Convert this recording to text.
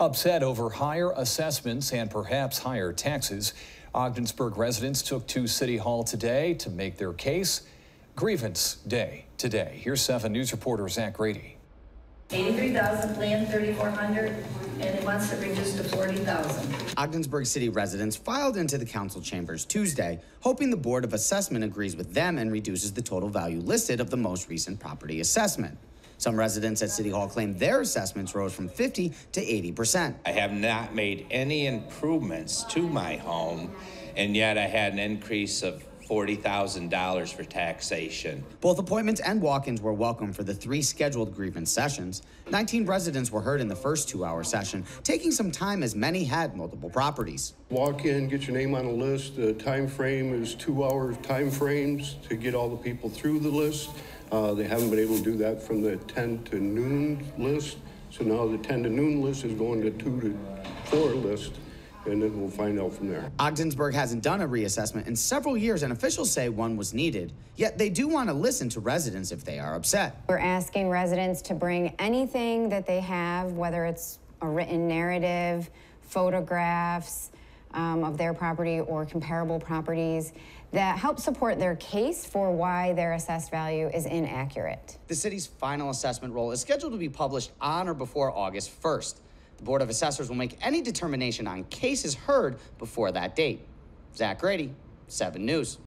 Upset over higher assessments and perhaps higher taxes, Ogdensburg residents took to City Hall today to make their case. Grievance Day today. Here's 7 News reporter Zach Grady. 83,000 planned 3,400, and it wants to reduce to 40,000. Ogdensburg City residents filed into the council chambers Tuesday, hoping the Board of Assessment agrees with them and reduces the total value listed of the most recent property assessment. Some residents at City Hall claim their assessments rose from 50 to 80 percent. I have not made any improvements to my home, and yet I had an increase of $40,000 for taxation. Both appointments and walk-ins were welcome for the three scheduled grievance sessions. 19 residents were heard in the first two-hour session, taking some time as many had multiple properties. Walk in, get your name on a list. The time frame is two-hour time frames to get all the people through the list. Uh, they haven't been able to do that from the 10 to noon list. So now the 10 to noon list is going to 2 to 4 list, and then we'll find out from there. Ogdensburg hasn't done a reassessment in several years, and officials say one was needed. Yet they do want to listen to residents if they are upset. We're asking residents to bring anything that they have, whether it's a written narrative, photographs um, of their property or comparable properties, that help support their case for why their assessed value is inaccurate. The city's final assessment roll is scheduled to be published on or before August 1st. The Board of Assessors will make any determination on cases heard before that date. Zach Grady, 7 News.